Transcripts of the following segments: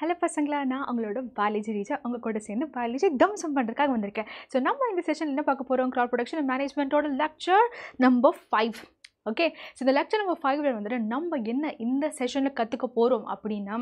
Hello பசங்களா நான் அவங்களோட பாலாஜி ரீஜா. அவங்க கூட சேர்ந்து பாலாஜி தம்சம் பண்ணுறதுக்காக வந்திருக்கேன். ஸோ நம்ம இந்த செஷன் என்ன பார்க்க போகிறோம் crowd production மேனேஜ்மெண்ட்டோட lecture number five okay so இந்த லெக்சர் நம்பர் ஃபைவ்ல வந்துட்டு நம்ம என்ன இந்த செஷனில் கற்றுக்க போகிறோம் அப்படின்னா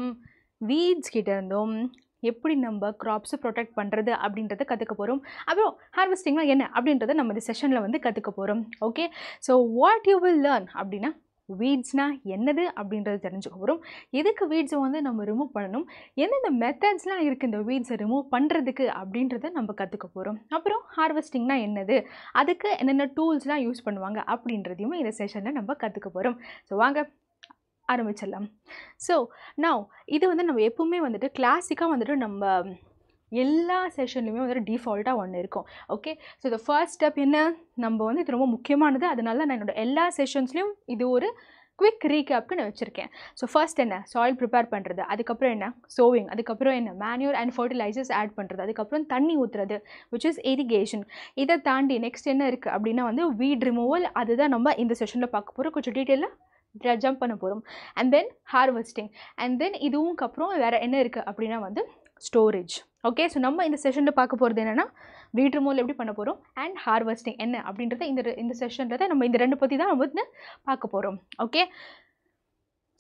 வீட்ஸ் கிட்ட இருந்தும் எப்படி நம்ம க்ராப்ஸை ப்ரொடெக்ட் பண்ணுறது அப்படின்றத கற்றுக்க போகிறோம் அப்புறம் ஹார்வெஸ்டிங்னா என்ன அப்படின்றத நம்ம இந்த செஷனில் வந்து கற்றுக்க போகிறோம் okay so what you will learn அப்படின்னா வீட்ஸ்னால் என்னது அப்படின்றது தெரிஞ்சுக்க போகிறோம் எதுக்கு வீட்ஸை வந்து நம்ம ரிமூவ் பண்ணணும்? எந்தெந்த மெத்தட்ஸ்லாம் இருக்குது இந்த வீட்ஸை ரிமூவ் பண்ணுறதுக்கு அப்படின்றத நம்ம கற்றுக்க போகிறோம் அப்புறம் ஹார்வெஸ்டிங்னா என்னது? அதுக்கு என்னென்ன டூல்ஸ்லாம் யூஸ் பண்ணுவாங்க அப்படின்றதையும் இந்த செஷனில் நம்ம கற்றுக்க போகிறோம் ஸோ வாங்க ஆரம்பிச்சிடலாம். ஸோ நான் இது வந்து நம்ம எப்பவுமே வந்துட்டு கிளாசிக்காக வந்துட்டு நம்ம எல்லா செஷன்லையுமே வந்துட்டு டிஃபால்ட்டாக ஒன்று இருக்கும். ஓகே ஸோ இந்த ஃபர்ஸ்ட் ஸ்டெப் என்ன? நம்ம வந்து இது ரொம்ப முக்கியமானது. அதனால நான் என்னோட எல்லா செஷன்ஸ்லையும் இது ஒரு குவிக் ரீகேப்க்கு நான் வச்சுருக்கேன். ஸோ ஃபர்ஸ்ட் என்ன? சாயில் ப்ரிப்பேர் பண்ணுறது அதுக்கப்புறம் என்ன? சோவிங் அதுக்கப்புறம் என்ன? மேன்யூர் அண்ட் ஃபர்டிலைசர்ஸ் ஆட் பண்ணுறது அதுக்கப்புறம் தண்ணி ஊற்றுறது விச் இஸ் இரிகேஷன் இதை தாண்டி நெக்ஸ்ட் என்ன இருக்குது அப்படின்னா வந்து வீட் ரிமூவல் அதுதான் நம்ம இந்த செஷனில் பார்க்க போகிறோம் கொஞ்சம் டீட்டெயிலாக ஜம்ப் பண்ண போகிறோம் and then harvesting and then இதுவும் அப்புறம் வேறு என்ன இருக்குது அப்படின்னா வந்து ஸ்டோரேஜ் ஓகே ஸோ நம்ம இந்த செஷனில் பார்க்க போகிறது என்னென்னா வீட் மூலம் எப்படி பண்ண போகிறோம் அண்ட் ஹார்வெஸ்டிங் என்ன? அப்படின்றத இந்த இந்த செஷன்றதை நம்ம இந்த ரெண்டு பற்றி தான் நம்ம வந்து பார்க்க போகிறோம் okay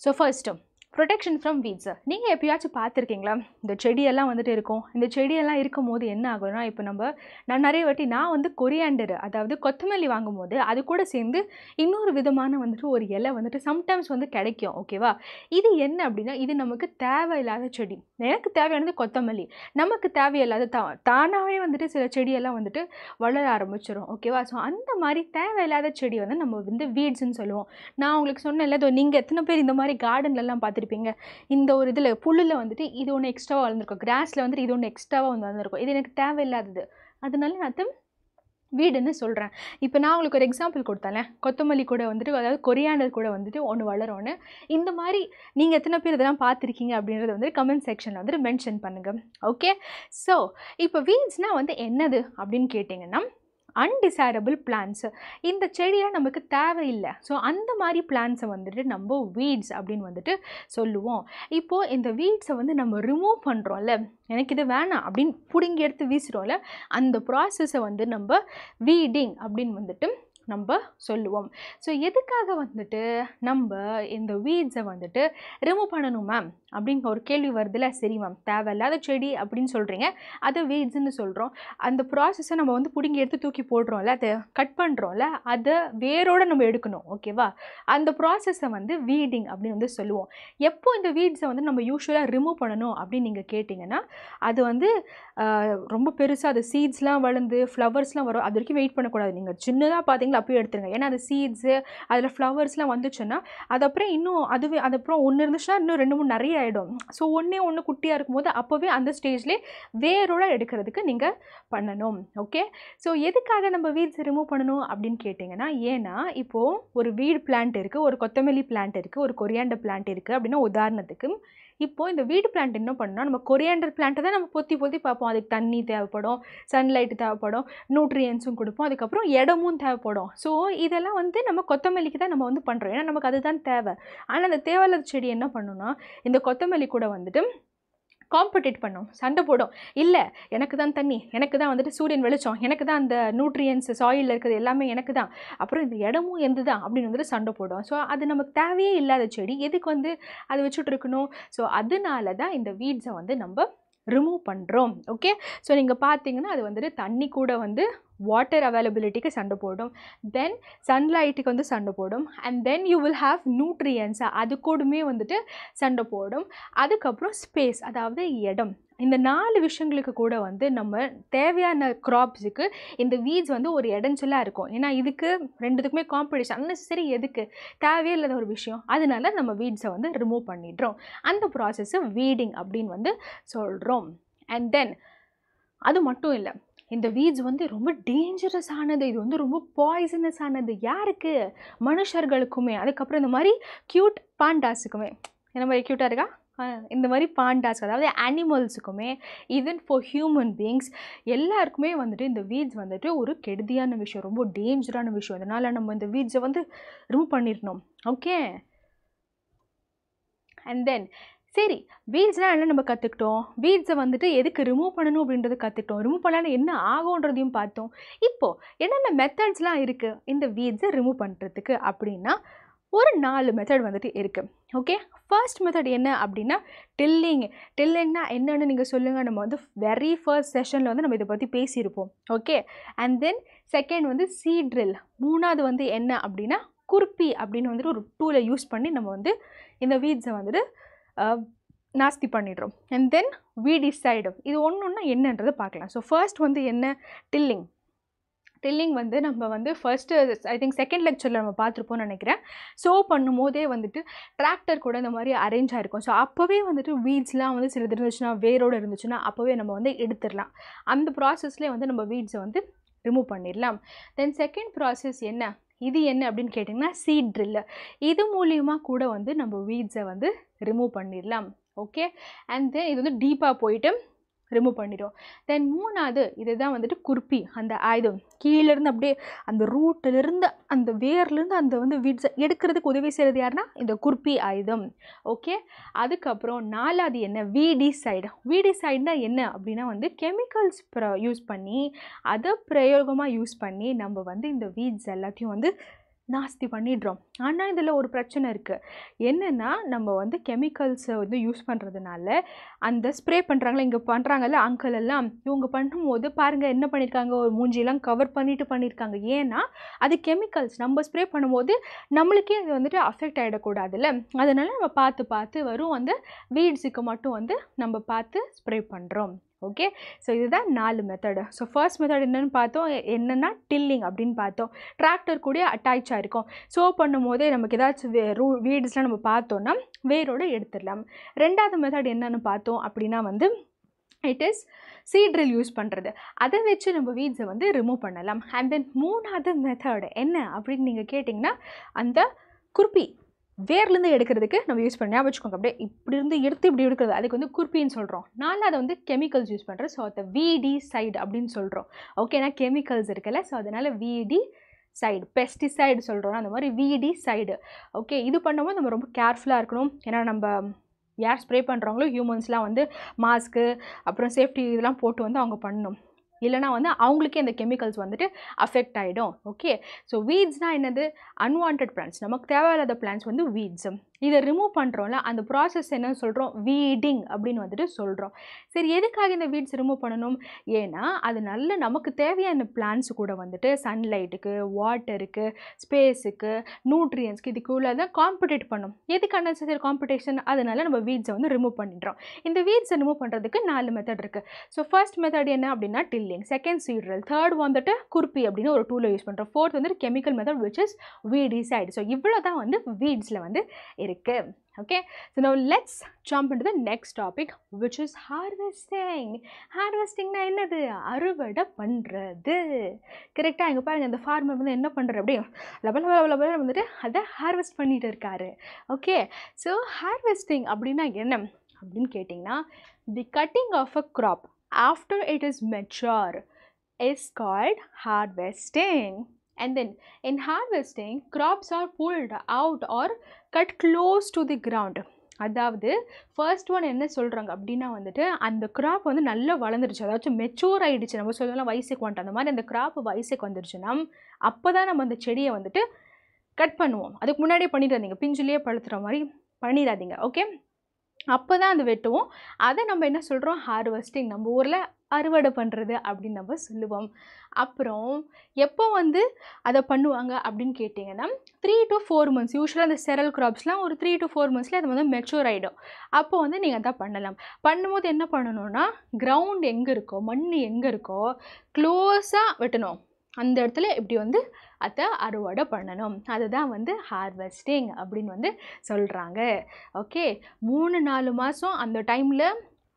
so first protection from weeds நீங்கள் எப்பயாச்சும் பார்த்துருக்கீங்களா? இந்த செடியெல்லாம் வந்துட்டு இருக்கும். இந்த செடியெல்லாம் இருக்கும் போது என்ன ஆகும்னா இப்போ நம்ம நான் நிறைய வாட்டி நான் வந்து கொரியாண்டர் அதாவது கொத்தமல்லி வாங்கும்போது அது கூட சேர்ந்து இன்னொரு விதமான வந்துட்டு ஒரு இலை வந்துட்டு சம்டைம்ஸ் வந்து கிடைக்கும் ஓகேவா இது என்ன அப்படின்னா இது நமக்கு தேவையில்லாத செடி. எனக்கு தேவையானது கொத்தமல்லி. நமக்கு தேவையில்லாத தா தானாகவே வந்துட்டு சில செடியெல்லாம் வந்துட்டு வளர ஆரம்பிச்சிடும் ஓகேவா ஸோ அந்த மாதிரி தேவையில்லாத செடி வந்து நம்ம வந்து வீட்ஸ்ன்னு சொல்லுவோம். நான் உங்களுக்கு சொன்னேன்ல இதோ நீங்கள் எத்தனை பேர் இந்த மாதிரி கார்டன்லலாம் பார்த்து பார்த்துருப்பீங்க. இந்த ஒரு இதில் புல்லில் வந்துட்டு இது ஒன்று எக்ஸ்ட்ராவாக வளர்ந்துருக்கும். கிராஸில் வந்துட்டு இது ஒன்று எக்ஸ்ட்ராவாக வந்து வளர்ந்துருக்கும். இது எனக்கு தேவையில்லாதது. அதனால நான் வீடுன்னு சொல்கிறேன் இப்போ நான் உங்களுக்கு ஒரு எக்ஸாம்பிள் கொடுத்தாலேன் கொத்தமல்லி கூட வந்துட்டு அதாவது கொரியாண்டர் கூட வந்துட்டு ஒன்று வளரும்னு. இந்த மாதிரி நீங்கள் எத்தனை பேர் இதெல்லாம் பார்த்துருக்கீங்க அப்படின்றத வந்து கமெண்ட் செக்ஷனில் வந்துட்டு மென்ஷன் பண்ணுங்கள் ஓகே ஸோ இப்போ வீட்ஸ்னால் வந்து என்னது அப்படின்னு கேட்டிங்கன்னா அன்டிசைரபிள் பிளான்ஸு இந்த செடியாக நமக்கு தேவையில்லை. ஸோ அந்த மாதிரி பிளான்ஸை வந்துட்டு நம்ம வீட்ஸ் அப்படின்னு வந்துட்டு சொல்லுவோம். இப்போது இந்த வீட்ஸை வந்து நம்ம ரிமூவ் பண்ணுறோம்ல எனக்கு இது வேணாம் அப்படின்னு பிடுங்கி எடுத்து வீசுகிறோம்ல அந்த ப்ராசஸை வந்து நம்ம வீடிங் அப்படின்னு வந்துட்டு நம்ம சொல்லுவோம். ஸோ எதுக்காக வந்துட்டு நம்ம இந்த வீட்ஸை வந்துட்டு ரிமூவ் பண்ணணும் மேம் அப்படிங்கிற ஒரு கேள்வி வருதுல சரி மேம் தேவையில்லாத செடி அப்படின்னு சொல்கிறீங்க அதை வீட்ஸ்ன்னு சொல்கிறோம் அந்த ப்ராசஸை நம்ம வந்து பிடுங்கி எடுத்து தூக்கி போடுறோம்ல அதை கட் பண்ணுறோம்ல அதை வேரோடு நம்ம எடுக்கணும் ஓகேவா அந்த ப்ராசஸை வந்து வீடிங் அப்படின்னு வந்து சொல்லுவோம். எப்போ இந்த வீட்ஸை வந்து நம்ம யூஸ்வலாக ரிமூவ் பண்ணணும் அப்படின்னு நீங்கள் கேட்டிங்கன்னா அது வந்து ரொம்ப பெருசாக அது சீட்ஸ்லாம் வளர்ந்து ஃப்ளவர்ஸ்லாம் வரும் அது வரைக்கும் வெயிட் பண்ணக்கூடாது. நீங்கள் சின்னதாக பார்த்தீங்களா அப்போயே எடுத்துருங்க. ஏன்னா அது சீட்ஸு அதில் ஃப்ளவர்ஸ்லாம் வந்துச்சுன்னா அது அப்புறம் இன்னும் அதுவே அது அப்புறம் ஒன்று இருந்துச்சுன்னா இன்னும் ரெண்டு மூணு நிறைய ஆகிடும் ஸோ ஒன்றே ஒன்று குட்டியாக இருக்கும்போது அப்போவே அந்த ஸ்டேஜ்லேயே வேரோட எடுக்கிறதுக்கு நீங்கள் பண்ணணும். ஓகே ஸோ எதுக்காக நம்ம வீட்ஸ் ரிமூவ் பண்ணணும் அப்படின்னு கேட்டிங்கன்னா ஏன்னா இப்போது ஒரு வீடு பிளான்ட் இருக்குது ஒரு கொத்தமல்லி பிளான்ட் இருக்குது ஒரு கொரியாண்டர் பிளான்ட் இருக்குது அப்படின்னா உதாரணத்துக்கு இப்போது இந்த வீடு பிளான்ட் என்ன பண்ணணும் நம்ம கொரியாண்டர் பிளான்ட்டை தான் நம்ம பொத்தி பொத்தி பார்ப்போம். அதுக்கு தண்ணி தேவைப்படும் சன்லைட் தேவைப்படும் நியூட்ரியன்ஸும் கொடுப்போம். அதுக்கப்புறம் இடமும் தேவைப்படும். ஸோ இதெல்லாம் வந்து நம்ம கொத்தமல்லிக்கு தான் நம்ம வந்து பண்ணுறோம் ஏன்னா நமக்கு அதுதான் தேவை. ஆனால் அந்த தேவையில்லாத செடி என்ன பண்ணுன்னா இந்த கொத்தமல்லி கூட வந்துட்டு காம்படிட் பண்ணும் சண்டை போடும். இல்லை எனக்கு தான் தண்ணி எனக்கு தான் வந்துட்டு சூரியன் வெளிச்சம் எனக்கு தான் அந்த நியூட்ரியன்ஸ் சாயில் இருக்கிறது எல்லாமே எனக்கு தான் அப்புறம் இந்த இடமும் எந்த தான் அப்படின்னு வந்துட்டு சண்டை போடும். ஸோ அது நமக்கு தேவையே இல்லாத செடி எதுக்கு வந்து அதை வச்சுட்டு இருக்கணும்? ஸோ அதனால தான் இந்த வீட்ஸை வந்து நம்ம ரிமூவ் பண்ணுறோம் ஓகே ஸோ நீங்கள் பார்த்தீங்கன்னா அது வந்துட்டு தண்ணி கூட வந்து வாட்டர் அவைலபிலிட்டிக்கு சண்டை போடும். தென் சன்லைட்டுக்கு வந்து சண்டை போடும். And then you will have nutrients அது கூடமே வந்துட்டு சண்டை போடும். அதுக்கப்புறம் ஸ்பேஸ் அதாவது இடம். இந்த நாலு விஷயங்களுக்கு கூட வந்து நம்ம தேவையான க்ராப்ஸுக்கு இந்த வீட்ஸ் வந்து ஒரு இடஞ்சலாக இருக்கும். ஏன்னா இதுக்கு ரெண்டுத்துக்குமே காம்படிஷன் அன்னெசரி எதுக்கு? தேவையே இல்லாத ஒரு விஷயம். அதனால நம்ம வீட்ஸை வந்து ரிமூவ் பண்ணிடுறோம். அந்த ப்ராசஸ்ஸை வீடிங் அப்படின்னு வந்து சொல்கிறோம் அண்ட் தென் அது மட்டும் இல்லை. இந்த வீட்ஸ் வந்து ரொம்ப டேஞ்சரஸ் ஆனது. இது வந்து ரொம்ப பாய்சனஸ் ஆனது. யாருக்கு? மனுஷர்களுக்குமே. அதுக்கப்புறம் இந்த மாதிரி க்யூட் பாண்டாஸுக்குமே என்ன மாதிரி க்யூட்டாக இருக்கா? இந்த மாதிரி பாண்டாஸ் அதாவது அனிமல்ஸுக்குமே ஈவன் ஃபார் ஹியூமன் பீயிங்ஸ் எல்லாருக்குமே வந்துட்டு இந்த வீட்ஸ் வந்துட்டு ஒரு கெடுதியான விஷயம். ரொம்ப டேஞ்சரான விஷயம். அதனால் நம்ம இந்த வீட்ஸை வந்து ரிமூவ் பண்ணிடணும். ஓகே அண்ட் தென் சரி வீட்ஸ்னால் என்ன நம்ம கற்றுக்கிட்டோம் வீட்ஸை வந்துட்டு எதுக்கு ரிமூவ் பண்ணணும் அப்படின்றத கற்றுக்கிட்டோம் ரிமூவ் பண்ணால் என்ன ஆகுன்றதையும் பார்த்தோம். இப்போது என்னென்ன மெத்தட்ஸ்லாம் இருக்குது இந்த வீட்ஸை ரிமூவ் பண்ணுறதுக்கு அப்படின்னா ஒரு நாலு மெத்தட் வந்துட்டு இருக்குது ஓகே ஃபர்ஸ்ட் மெத்தட் என்ன அப்படின்னா டில்லிங் டில்லிங்னா என்னென்னு நீங்கள் சொல்லுங்கள் நம்ம வந்து வெரி ஃபர்ஸ்ட் செஷனில் வந்து நம்ம இதை பற்றி பேசியிருப்போம். ஓகே அண்ட் தென் செகண்ட் வந்து சீ ட்ரில் மூணாவது வந்து என்ன அப்படின்னா குர்பி அப்படின்னு வந்துட்டு ஒரு டூலை யூஸ் பண்ணி நம்ம வந்து இந்த வீட்ஸை வந்துட்டு நாஸ்தி பண்ணிடுறோம். அண்ட் தென் வி டிசைடு இது ஒன்று ஒன்றா என்னன்றதை பார்க்கலாம். ஸோ ஃபர்ஸ்ட் வந்து என்ன? டில்லிங் டில்லிங் வந்து நம்ம வந்து ஃபர்ஸ்ட்டு ஐ திங்க் செகண்ட் லெக்சரில் நம்ம பார்த்துருப்போம்னு நினைக்கிறேன். ஸோ பண்ணும்போதே வந்துட்டு டிராக்டர் கூட இந்த மாதிரி அரேஞ்ச் ஆகிருக்கும் ஸோ அப்போவே வந்துட்டு வீட்ஸ்லாம் வந்து சிலது இருந்துச்சுன்னா வேரோடு இருந்துச்சுன்னா அப்போவே நம்ம வந்து எடுத்துடலாம். அந்த ப்ராசஸ்லேயே வந்து நம்ம வீட்ஸை வந்து ரிமூவ் பண்ணிடலாம். தென் செகண்ட் ப்ராசஸ் என்ன? இது என்ன அப்படின்னு கேட்டிங்கன்னா சீட் ட்ரில்லு இது மூலியமாக கூட வந்து நம்ம வீட்ஸை வந்து ரிமூவ் பண்ணிடலாம். ஓகே அண்ட் தென் இது வந்து டீப்பாக போயிட்டு ரிமூவ் பண்ணிடும். தென் மூணாவது இதுதான் வந்துட்டு குருப்பி அந்த ஆயுதம். கீழேருந்து அப்படியே அந்த ரூட்டிலிருந்து அந்த வேர்லேருந்து அந்த வந்து வீட்ஸை எடுக்கிறதுக்கு உதவி செய்கிறது யாருன்னா இந்த குருப்பி ஆயுதம். ஓகே அதுக்கப்புறம் நாலாவது என்ன? விடி சைடு விடி சைடுனா என்ன? அப்படின்னா வந்து கெமிக்கல்ஸ் ப்ர யூஸ் பண்ணி அதை பிரயோகமாக யூஸ் பண்ணி நம்ம வந்து இந்த வீட்ஸ் எல்லாத்தையும் வந்து நாஸ்தி பண்ணிடுறோம். ஆனால் இதில் ஒரு பிரச்சனை இருக்குது என்னென்னா நம்ம வந்து கெமிக்கல்ஸை வந்து யூஸ் பண்ணுறதுனால அந்த ஸ்ப்ரே பண்ணுறாங்களே இங்கே பண்ணுறாங்கல்ல அங்கிள் எல்லாம் இவங்க பண்ணும்போது பாருங்கள் என்ன பண்ணியிருக்காங்க ஒரு மூஞ்சியெல்லாம் கவர் பண்ணிவிட்டு பண்ணியிருக்காங்க ஏன்னா அது கெமிக்கல்ஸ் நம்ம ஸ்ப்ரே பண்ணும்போது நம்மளுக்கே அது வந்துட்டு அஃபெக்ட் ஆகிடக்கூடாதுல்ல அதனால் நம்ம பார்த்து பார்த்து வரும் அந்த வீட்ஸுக்கு மட்டும் வந்து நம்ம பார்த்து ஸ்ப்ரே பண்ணுறோம் ஓகே ஸோ இதுதான் நாலு மெத்தடு ஸோ ஃபர்ஸ்ட் மெத்தட் என்னென்னு பார்த்தோம். என்னென்னா டில்லிங் அப்படின்னு பார்த்தோம். டிராக்டர் கூட அட்டாச் ஆகிருக்கும் ஸோ பண்ணும்போதே நமக்கு ஏதாச்சும் வே ரூ வீட்ஸ்லாம் நம்ம பார்த்தோன்னா வேரோட எடுத்துடலாம். ரெண்டாவது மெத்தட் என்னென்னு பார்த்தோம் அப்படின்னா வந்து இட் இஸ் சீட்ரில் யூஸ் பண்ணுறது அதை வச்சு நம்ம வீட்ஸை வந்து ரிமூவ் பண்ணலாம். அண்ட் தென் மூணாவது மெத்தட் என்ன அப்படின்னு நீங்கள் கேட்டிங்கன்னா அந்த குருப்பி. வேர்லேருந்து எடுக்கிறதுக்கு நம்ம யூஸ் பண்ணி ஞாபகம் வச்சுக்கோங்க. அப்படியே இப்படி இருந்து எடுத்து இப்படி எடுக்கிறது. அதுக்கு வந்து குர்பின்னு சொல்கிறோம் நான் அதை வந்து கெமிக்கல்ஸ் யூஸ் பண்ணுறேன் ஸோ அதை விடி சைடு அப்படின்னு சொல்கிறோம் ஓகேனா கெமிக்கல்ஸ் இருக்குல்ல ஸோ அதனால் விடி சைடு பெஸ்டிசைடு சொல்கிறோம் அந்த மாதிரி விடி சைடு ஓகே இது பண்ணும்போது நம்ம ரொம்ப கேர்ஃபுல்லாக இருக்கணும். ஏன்னா நம்ம யார் ஸ்ப்ரே பண்ணுறாங்களோ ஹியூமன்ஸ்லாம் வந்து மாஸ்க்கு அப்புறம் சேஃப்டி இதெல்லாம் போட்டு வந்து அவங்க பண்ணணும். இல்லைனா வந்து அவங்களுக்கே அந்த கெமிக்கல்ஸ் வந்துட்டு அஃபெக்ட் ஆகிடும் ஓகே ஸோ வீட்ஸ்னால் என்னது? அன்வான்ட் பிளான்ஸ் நமக்கு தேவையில்லாத பிளான்ஸ் வந்து வீட்ஸ் இதை ரிமூவ் பண்ணுறோம்ல அந்த ப்ராசஸ் என்னன்னு சொல்கிறோம் வீடிங் அப்படின்னு வந்துட்டு சொல்கிறோம் சரி எதுக்காக இந்த வீட்ஸ் ரிமூவ் பண்ணணும்? ஏன்னா அது நல்ல நமக்கு தேவையான பிளான்ஸ் கூட வந்துட்டு சன்லைட்டுக்கு வாட்டருக்கு ஸ்பேஸுக்கு நியூட்ரியன்ஸ்க்கு இதுக்குள்ளே தான் காம்படேட் பண்ணும். எதுக்கு அன்னெசரி காம்படிஷன் அதனால நம்ம வீட்ஸை வந்து ரிமூவ் பண்ணிடுறோம். இந்த வீட்ஸை ரிமூவ் பண்ணுறதுக்கு நாலு மெத்தட் இருக்குது ஸோ ஃபர்ஸ்ட் மெத்தட் என்ன அப்படின்னா டில்லிங் செகண்ட் சீட்ரல் தேர்ட் வந்துட்டு குர்பி அப்படின்னு ஒரு டூலை யூஸ் பண்ணுறோம் ஃபோர்த் வந்துட்டு chemical method which is weedicide so இவ்வளோ தான் வந்து வீட்ஸில் வந்து இருக்கு. Okay so now let's jump into the next topic which is harvesting. ஹார்வெஸ்டிங்னா என்னது? அறுவடை பண்ணுறது கரெக்டாக எங்கள் பாருங்கள் இந்த ஃபார்மர் வந்து என்ன பண்ணுறாரு அப்படியே லப வந்துட்டு அதை ஹார்வெஸ்ட் பண்ணிட்டு இருக்காரு. ஓகே ஸோ ஹார்வெஸ்டிங் அப்படின்னா என்ன? அப்படின்னு கேட்டிங்கன்னா the cutting of a crop after it is mature is called harvesting and then in harvesting crops are pulled out or cut close to the ground. அதாவது ஃபர்ஸ்ட் ஒன் என்ன சொல்கிறாங்க அப்படின்னா வந்துட்டு அந்த கிராப் வந்து நல்லா வளர்ந்துருச்சு. அதாச்சும் மெச்சூர் ஆகிடுச்சு நம்ம சொல்லலாம் வயசுக்கு வந்துட்டு. அந்த மாதிரி அந்த கிராப் வயசுக்கு வந்துருச்சுன்னா அப்போ தான் நம்ம அந்த செடியை வந்துட்டு கட் பண்ணுவோம். அதுக்கு முன்னாடியே பண்ணிடாதீங்க. பிஞ்சுலேயே பழுத்துற மாதிரி பண்ணிடாதீங்க. ஓகே அப்போ தான் அது வெட்டுவோம். அதை நம்ம என்ன சொல்கிறோம் ஹார்வெஸ்டிங் நம்ம ஊரில் அறுவடை பண்ணுறது அப்படின்னு நம்ம சொல்லுவோம். அப்புறம் எப்போ வந்து அதை பண்ணுவாங்க அப்படின்னு கேட்டிங்கன்னா த்ரீ டு ஃபோர் மந்த்ஸ் யூஸ்வலாக அந்த செரல் க்ராப்ஸ்லாம் ஒரு த்ரீ டு ஃபோர் மந்த்ஸில் அது வந்து மெச்சூர் ஆகிடும் அப்போ வந்து நீங்கள் அதை பண்ணலாம். பண்ணும்போது என்ன பண்ணணும்னா கிரவுண்ட் எங்கே இருக்கோ மண் எங்கே இருக்கோ க்ளோஸாக வெட்டணும். அந்த இடத்துல இப்படி வந்து அதை அறுவடை பண்ணணும். அதுதான் வந்து ஹார்வெஸ்டிங் அப்படின்னு வந்து சொல்கிறாங்க ஓகே மூணு நாலு மாதம் அந்த டைமில்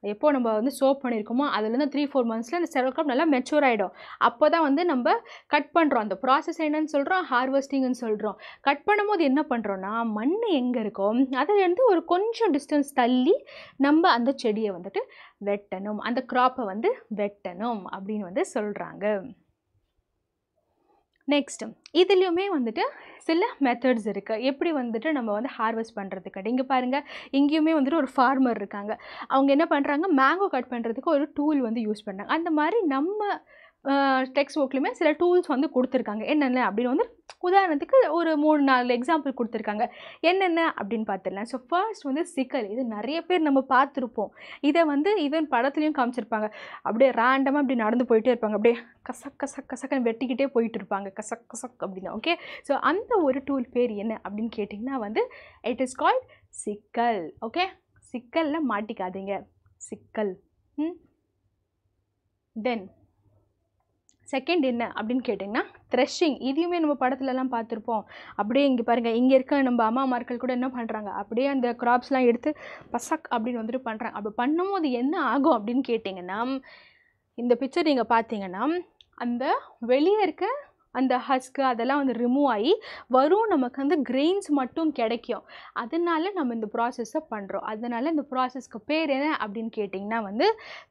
எப்போ நம்ம வந்து சோப் பண்ணியிருக்கோமோ அதுலேருந்து த்ரீ ஃபோர் மந்த்ஸில் அந்த செரல் கிராப் நல்லா மெச்சூர் ஆகிடும் அப்போ தான் வந்து நம்ம கட் பண்ணுறோம் அந்த ப்ராசஸ் என்னன்னு சொல்கிறோம் ஹார்வெஸ்டிங்னு சொல்கிறோம் கட் பண்ணும்போது என்ன பண்ணுறோன்னா மண் எங்கே இருக்கோ அதுலேருந்து ஒரு கொஞ்சம் டிஸ்டன்ஸ் தள்ளி நம்ம அந்த செடியை வந்துட்டு வெட்டணும். அந்த க்ராப்பை வந்து வெட்டணும் அப்படின்னு வந்து சொல்கிறாங்க நெக்ஸ்ட் இதுலேயுமே வந்துட்டு சில மெத்தட்ஸ் இருக்குது எப்படி வந்துட்டு நம்ம வந்து ஹார்வெஸ்ட் பண்ணுறதுக்கு இங்கே பாருங்கள் இங்கேயுமே வந்துட்டு ஒரு ஃபார்மர் இருக்காங்க. அவங்க என்ன பண்ணுறாங்க மேங்கோ கட் பண்ணுறதுக்கு ஒரு டூல் வந்து யூஸ் பண்ணுறாங்க அந்த மாதிரி நம்ம டெக்ஸ்ட் புக்லையுமே சில டூல்ஸ் வந்து கொடுத்துருக்காங்க. என்னென்ன அப்படின்னு வந்து உதாரணத்துக்கு ஒரு மூணு நாலு எக்ஸாம்பிள் கொடுத்துருக்காங்க. என்னென்ன அப்படின்னு பார்த்துடலாம். ஸோ ஃபர்ஸ்ட் வந்து சிக்கல். இது நிறைய பேர் நம்ம பார்த்துருப்போம். இதை வந்து ஈவன் படத்துலையும் காமிச்சிருப்பாங்க. அப்படியே ரேண்டமாக அப்படி நடந்து போயிட்டே இருப்பாங்க. அப்படியே கசக் கசக் கசக்கன்னு வெட்டிக்கிட்டே போயிட்டு இருப்பாங்க. கசக் கசக் அப்படின்னு ஓகே ஸோ அந்த ஒரு டூல் பேர் என்ன அப்படின்னு கேட்டிங்கன்னா வந்து it is called sickle. Okay சிக்கலில் மாட்டிக்காதீங்க. சிக்கல். ம்? தென் செகண்ட் என்ன அப்படின்னு கேட்டிங்கன்னா த்ரெஷிங் இதையுமே நம்ம படத்துலலாம் பார்த்துருப்போம். அப்படியே இங்கே பாருங்கள் இங்கே இருக்க நம்ம அம்மா மார்கள் கூட என்ன பண்ணுறாங்க அப்படியே அந்த கிராப்ஸ்லாம் எடுத்து பசக் அப்படின்னு வந்துட்டு பண்ணுறாங்க அப்படி பண்ணும்போது என்ன ஆகும் அப்படின்னு கேட்டிங்கன்னா இந்த பிக்சர் நீங்கள் பார்த்தீங்கன்னா அந்த வெளியே இருக்க அந்த ஹஸ்க்கு அதெல்லாம் வந்து ரிமூவ் ஆகி வரும் நமக்கு வந்து கிரெயின்ஸ் மட்டும் கிடைக்கும். அதனால நம்ம இந்த ப்ராசஸை பண்ணுறோம் அதனால இந்த ப்ராசஸ்க்கு பேர் என்ன அப்படின்னு கேட்டிங்கன்னா வந்து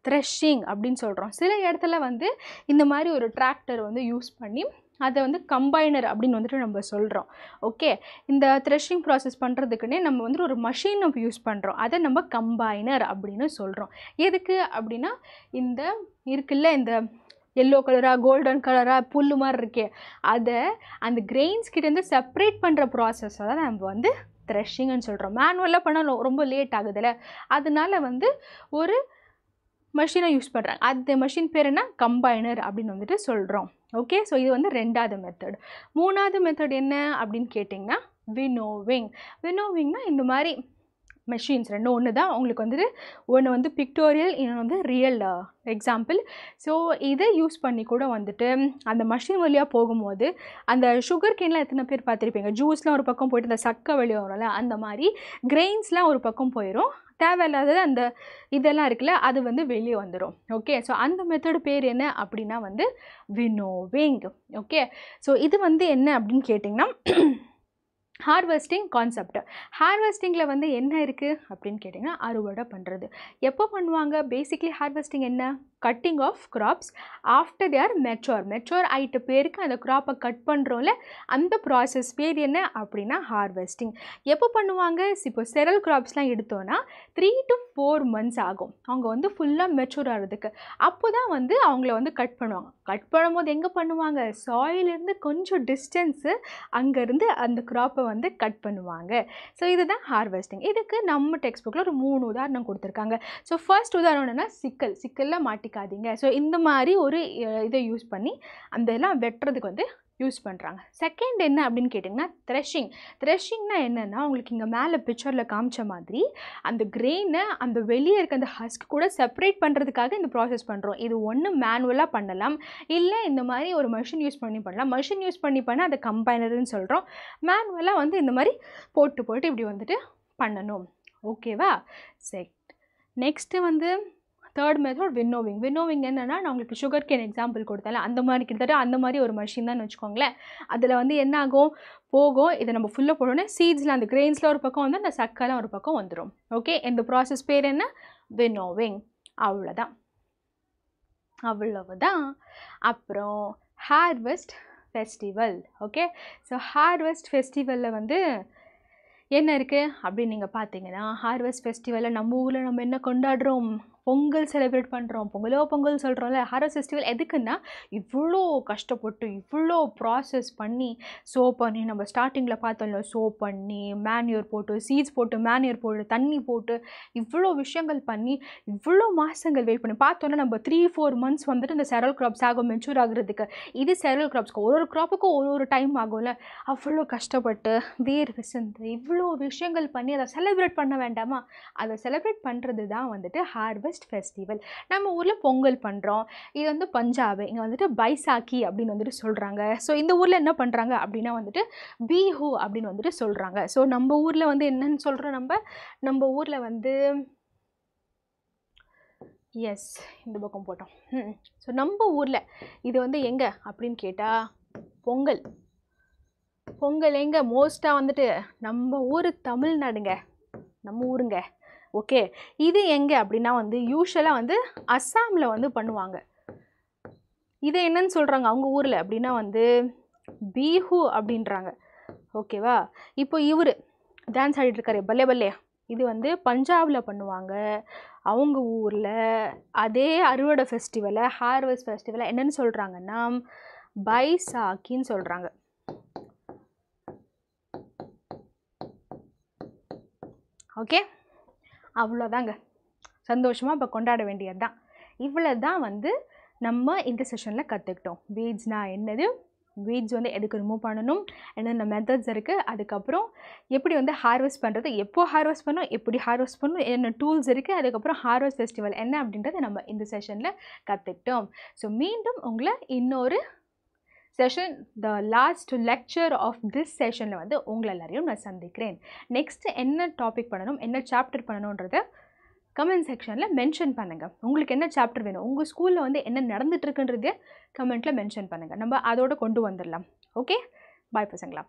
த்ரெஷிங் அப்படின்னு சொல்கிறோம் சில இடத்துல வந்து இந்த மாதிரி ஒரு டிராக்டர் வந்து யூஸ் பண்ணி அதை வந்து கம்பைனர் அப்படின்னு வந்துட்டு நம்ம சொல்கிறோம் ஓகே இந்த த்ரெஷிங் ப்ராசஸ் பண்ணுறதுக்குன்னே நம்ம வந்துட்டு ஒரு மஷின் நம்ம யூஸ் பண்ணுறோம் அதை நம்ம கம்பைனர் அப்படின்னு சொல்கிறோம் எதுக்கு அப்படின்னா இந்த இருக்குல்ல இந்த எல்லோ கலராக கோல்டன் கலராக புல் மாதிரி இருக்கே. அதை அந்த கிரெயின்ஸ் கிட்டேருந்து செப்பரேட் பண்ணுற ப்ராசஸை தான் நம்ம வந்து த்ரெஷிங்னு சொல்கிறோம் மேனுவலாக பண்ணால் ரொம்ப லேட் ஆகுதுல்ல. அதனால வந்து ஒரு மிஷினை யூஸ் பண்ணுறாங்க அந்த மிஷின் பேர் என்ன? கம்பைனர் அப்படின்னு வந்துட்டு சொல்கிறோம் ஓகே ஸோ இது வந்து ரெண்டாவது மெத்தட் மூணாவது மெத்தட் என்ன அப்படின்னு கேட்டிங்கன்னா வினோவிங் வினோவிங்னா இந்த மாதிரி மெஷின்ஸ் ரெண்டும் ஒன்று தான். உங்களுக்கு வந்துட்டு ஒன்று வந்து பிக்டோரியல் இன்னொன்று வந்து ரியல் எக்ஸாம்பிள் ஸோ இதை யூஸ் பண்ணி கூட வந்துட்டு அந்த மஷின் வழியாக போகும்போது அந்த சுகர் கேன்லாம் எத்தனை பேர் பார்த்துருப்பீங்க? ஜூஸ்லாம் ஒரு பக்கம் போயிட்டு அந்த சக்கை வெளியே வரும்ல அந்த மாதிரி கிரெயின்ஸ்லாம் ஒரு பக்கம் போயிடும் தேவையில்லாதது அந்த இதெல்லாம் இருக்குல்ல அது வந்து வெளியே வந்துடும் ஓகே ஸோ அந்த மெத்தடு பேர் என்ன? அப்படின்னா வந்து வினோவிங். ஓகே ஸோ இது வந்து என்ன அப்படின்னு கேட்டிங்கன்னா ஹார்வெஸ்டிங் கான்செப்ட் ஹார்வெஸ்டிங்கில் வந்து என்ன இருக்குது அப்படின்னு கேட்டிங்கன்னா அறுவடை பண்ணுறது எப்போ பண்ணுவாங்க? பேசிக்லி ஹார்வெஸ்டிங் என்ன? Cutting of crops after their mature mature ஆகிட்ட பேருக்கு அந்த க்ராப்பை கட் பண்ணுறோம்ல அந்த ப்ராசஸ் பேர் என்ன அப்படின்னா ஹார்வெஸ்டிங் எப்போ பண்ணுவாங்க? இப்போ செரல் கிராப்ஸ்லாம் எடுத்தோன்னா த்ரீ டு ஃபோர் மந்த்ஸ் ஆகும். அவங்க வந்து ஃபுல்லாக மெச்சூர் ஆகிறதுக்கு. அப்போ தான் வந்து அவங்கள வந்து கட் பண்ணுவாங்க. கட் பண்ணும்போது எங்கே பண்ணுவாங்க? சாயிலேருந்து கொஞ்சம் டிஸ்டன்ஸு அங்கேருந்து அந்த க்ராப்பை வந்து கட் பண்ணுவாங்க. ஸோ இதுதான் ஹார்வெஸ்டிங் இதுக்கு நம்ம டெக்ஸ்ட் புக்கில் ஒரு மூணு உதாரணம் கொடுத்துருக்காங்க. ஸோ ஃபர்ஸ்ட் உதாரணம் என்னென்னா சிக்கல். சிக்கலில் மாட்டிக்காதீங்க ஸோ இந்த மாதிரி ஒரு இதை யூஸ் பண்ணி அந்த எல்லாம் வெட்டுறதுக்கு வந்து யூஸ் பண்ணுறாங்க செகண்ட் என்ன அப்படின்னு கேட்டிங்கன்னா த்ரெஷிங் த்ரெஷிங்னா என்னென்னா உங்களுக்கு இங்கே மேலே பிக்சரில் காமிச்ச மாதிரி அந்த கிரெயினை அந்த வெளியே இருக்க அந்த ஹஸ்க் கூட செப்பரேட் பண்ணுறதுக்காக இந்த ப்ராசஸ் பண்ணுறோம் இது ஒன்று மேனுவலாக பண்ணலாம். இல்லை இந்த மாதிரி ஒரு மிஷின் யூஸ் பண்ணி பண்ணலாம். மிஷின் யூஸ் பண்ணி பண்ணால் அதை கம்பைனர்னு சொல்கிறோம் மேனுவலாக வந்து இந்த மாதிரி போட்டு போட்டு இப்படி வந்துட்டு பண்ணணும். ஓகேவா சரி நெக்ஸ்ட்டு வந்து தேர்ட் மெத்தட் வின்னோவிங் வின்னோவிங் என்னென்னா நான் உங்களுக்கு சுகர் கேன் எக்ஸாம்பிள் கொடுத்தேன் அந்த மாதிரி கிட்டத்தட்ட அந்த மாதிரி ஒரு மஷின் தான் வச்சுக்கோங்களேன். அதில் வந்து என்ன ஆகும்? போகும். இதை நம்ம ஃபுல்லாக போடணும்னா சீட்ஸில் அந்த கிரெயின்ஸில் ஒரு பக்கம் வந்து அந்த சக்கெல்லாம் ஒரு பக்கம் வந்துடும் ஓகே இந்த ப்ராசஸ் பேர் என்ன? வின்னோவிங் அவ்வளோதான் அவ்வளவுதான். அப்புறம் harvest festival okay so harvest ஃபெஸ்டிவலில் வந்து என்ன இருக்குது அப்படின்னு நீங்கள் பார்த்தீங்கன்னா ஹார்வெஸ்ட் ஃபெஸ்டிவலில் நம்ம ஊரில் நம்ம என்ன கொண்டாடுறோம்? பொங்கல் செலிப்ரேட் பண்ணுறோம் பொங்கலோ பொங்கல் சொல்கிறோம்ல ஹார்வெஸ்ட் ஃபெஸ்டிவல் எதுக்குன்னா இவ்வளோ கஷ்டப்பட்டு இவ்வளோ ப்ராசஸ் பண்ணி சோ பண்ணி நம்ம ஸ்டார்டிங்கில் பார்த்தோம்ல சோ பண்ணி மேன்யூர் போட்டு சீட்ஸ் போட்டு மேன்யூர் போட்டு தண்ணி போட்டு இவ்வளோ விஷயங்கள் பண்ணி இவ்வளோ மாதங்கள் வெயிட் பண்ணி பார்த்தோன்னா நம்ம த்ரீ ஃபோர் மந்த்ஸ் வந்துட்டு இந்த செரல் க்ராப்ஸ் ஆகும் மெச்சூர் ஆகுறதுக்கு. இது செரல் க்ராப்ஸ்க்கு ஒரு ஒரு க்ராப்புக்கும் ஒரு ஒரு டைம் ஆகும்ல. அவ்வளோ கஷ்டப்பட்டு வேர் விசந்து இவ்வளோ விஷயங்கள் பண்ணி அதை செலிப்ரேட் பண்ண வேண்டாமா? அதை செலிப்ரேட் பண்ணுறது தான் வந்துட்டு ஹார்வெஸ்ட் ஃபெஸ்டிவல் நம்ம ஊரில் பொங்கல் பண்ணுறோம் இது வந்து பஞ்சாபு. இங்கே வந்துட்டு பைசாக்கி அப்படின்னு வந்துட்டு சொல்கிறாங்க ஸோ இந்த ஊரில் என்ன பண்ணுறாங்க அப்படின்னா வந்துட்டு பீஹு அப்படின்னு வந்துட்டு சொல்கிறாங்க ஸோ நம்ம ஊரில் வந்து என்னன்னு சொல்கிறோம் நம்ம? நம்ம ஊரில் வந்து எஸ் இந்த பக்கம் போட்டோம். ம் ஸோ நம்ம ஊரில் இது வந்து எங்கே அப்படின்னு கேட்டால் பொங்கல். பொங்கல் எங்கே? மோஸ்ட்டாக வந்துட்டு நம்ம ஊர் தமிழ்நாடுங்க. நம்ம ஊருங்க. ஓகே. இது எங்கே அப்படின்னா வந்து யூஸ்வலாக வந்து அஸ்ஸாமில் வந்து பண்ணுவாங்க. இது என்னன்னு சொல்கிறாங்க அவங்க ஊரில் அப்படின்னா வந்து பீஹு அப்படின்றாங்க. ஓகேவா? இப்போ இவர் டான்ஸ் ஆடிட்டு இருக்காரு பல்லே பல்லே. இது வந்து பஞ்சாபில் பண்ணுவாங்க. அவங்க ஊரில் அதே அறுவடை ஃபெஸ்டிவலை ஹார்வெஸ்ட் ஃபெஸ்டிவலை என்னென்னு சொல்கிறாங்கன்னா பைசாக்கின்னு சொல்கிறாங்க ஓகே? அவ்வளோதாங்க சந்தோஷமாக இப்போ கொண்டாட வேண்டியது தான் இவ்வளோ தான் வந்து நம்ம இந்த செஷனில் கற்றுக்கிட்டோம் வீட்ஸ்னால் என்னது? வீட்ஸ் வந்து எதுக்கு ரிமூவ் பண்ணணும்? என்னென்ன மெத்தட்ஸ் இருக்குது அதுக்கப்புறம் எப்படி வந்து ஹார்வெஸ்ட் பண்ணுறது எப்போ ஹார்வெஸ்ட் பண்ணணும்? எப்படி ஹார்வெஸ்ட் பண்ணணும்? என்ன டூல்ஸ் இருக்குது அதுக்கப்புறம் ஹார்வெஸ்ட் ஃபெஸ்டிவல் என்ன அப்படின்றத நம்ம இந்த செஷனில் கற்றுக்கிட்டோம் ஸோ மீண்டும் உங்களை இன்னொரு session the last lecture of this செஷனில் வந்து உங்களை எல்லாரையும் நான் சந்திக்கிறேன். நெக்ஸ்ட் என்ன டாபிக் பண்ணணும் என்ன சாப்டர் பண்ணணுன்றத கமெண்ட் செக்ஷனில் மென்ஷன் பண்ணுங்கள் உங்களுக்கு என்ன சாப்டர் வேணும் உங்கள் ஸ்கூலில் வந்து என்ன நடந்துட்டுருக்குன்றதே கமெண்ட்டில் மென்ஷன் பண்ணுங்கள் நம்ம அதோட கொண்டு வந்துடலாம். ஓகே பாய் பசங்களா.